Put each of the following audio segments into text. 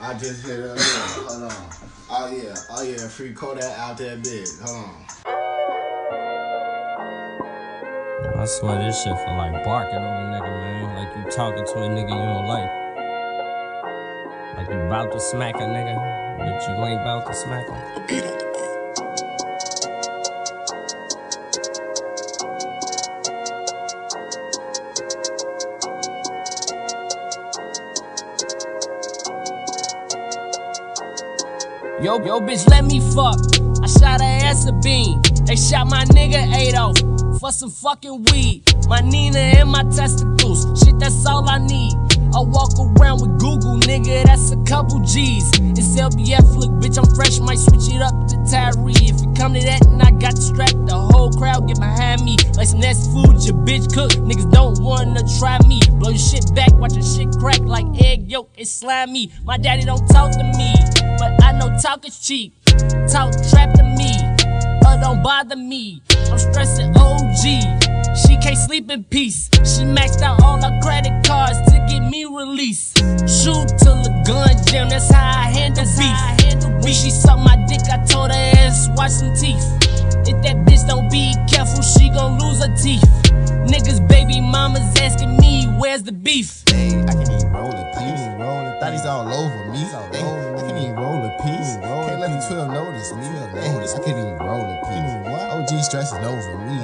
I just hit her. Hold on. Oh yeah. Oh yeah. Free Kodak out that big. Hold on. I swear this shit feel like barking on a nigga, man. Like you talking to a nigga you don't like. Like you about to smack a nigga, but you ain't about to smack him. Yo, yo, bitch, let me fuck. I shot her ass a bean. They shot my nigga Adolf for some fucking weed. My Nina and my testicles. Shit, that's all I need. I walk around with Google, nigga, that's a couple G's. It's LBF, look, bitch, I'm fresh, might switch it up to Tyree. If you come to that and I got the strap, the whole crowd get behind me. Like some nasty food your bitch cook, niggas don't wanna try me. Blow your shit back, watch your shit crack like egg yolk, it's slimy. My daddy don't talk to me, but I talk is cheap. Talk trap to me, but don't bother me. I'm stressing OG. She can't sleep in peace. She maxed out all her credit cards to get me released. Shoot till the gun jam, that's how I handle beef. When she suck my dick, I told her ass watch some teeth. If that bitch don't be careful, she gon' lose her teeth. Niggas, baby mamas asking me, where's the beef? Hey, I can even roll a piece. Thought he's all over me. Hey, I 12 notice me. Hey, I can't even roll a piece. OG stressing over me.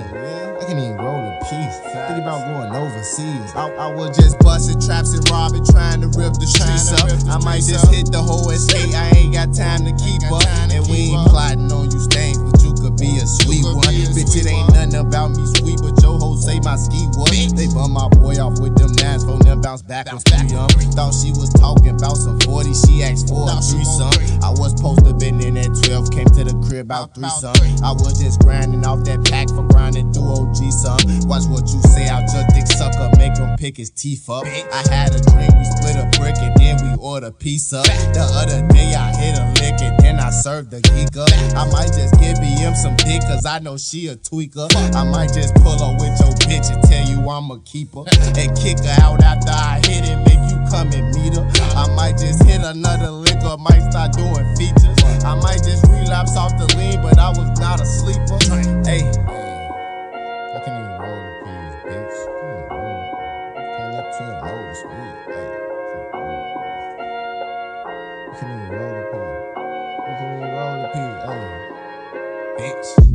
I can even roll a piece. Think about going overseas. I, I was just busting traps and robbing, trying to rip the streets up. I might just hit the whole escape. I ain't got time to keep up. And we ain't plotting on you stains, but you could be a sweet one. Bitch, it ain't nothing about me sweet, but your hoe say my ski was. They bum my boy off with them nines, phone them bounce back too young. Thought she was crib about three some. I was just grinding off that pack from grinding through OG some. Watch what you say out your dick sucker, make him pick his teeth up. I had a dream, we split a brick and then we order pizza. The other day I hit a lick and then I served the geek up. I might just give BM some dick cause I know she a tweaker. I might just pull her with your bitch and tell you I'm a keeper. And kick her out after I roll the keys, bitch. Can't let 12 notice me. Hey. You can even roll the pee. You can even roll the pee. Hey. Bitch. Uh,